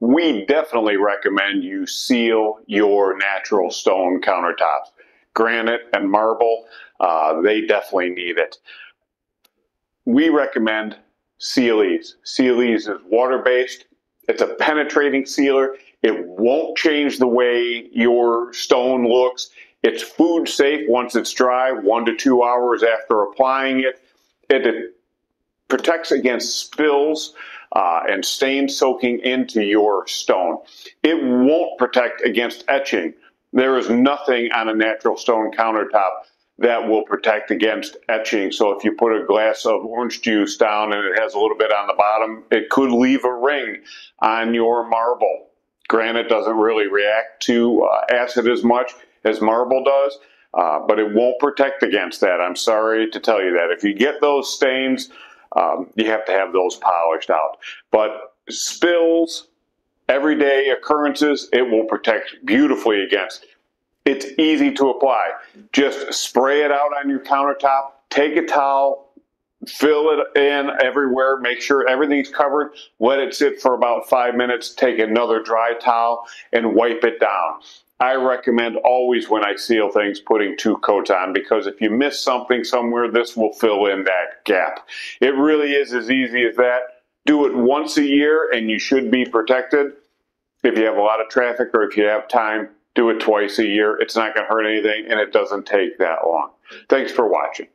we definitely recommend you seal your natural stone countertops. Granite and marble, uh, they definitely need it. We recommend Sealy's. Sealy's is water-based. It's a penetrating sealer. It won't change the way your stone looks. It's food safe once it's dry, one to two hours after applying it. It, it protects against spills uh, and stain soaking into your stone. It won't protect against etching. There is nothing on a natural stone countertop that will protect against etching. So if you put a glass of orange juice down and it has a little bit on the bottom, it could leave a ring on your marble. Granite doesn't really react to uh, acid as much as marble does, uh, but it won't protect against that. I'm sorry to tell you that. If you get those stains, um, you have to have those polished out. But spills, everyday occurrences, it will protect beautifully against. It's easy to apply. Just spray it out on your countertop, take a towel, fill it in everywhere, make sure everything's covered, let it sit for about five minutes, take another dry towel and wipe it down. I recommend always when I seal things putting two coats on because if you miss something somewhere, this will fill in that gap. It really is as easy as that. Do it once a year and you should be protected. If you have a lot of traffic or if you have time, do it twice a year. It's not going to hurt anything and it doesn't take that long. Thanks for watching.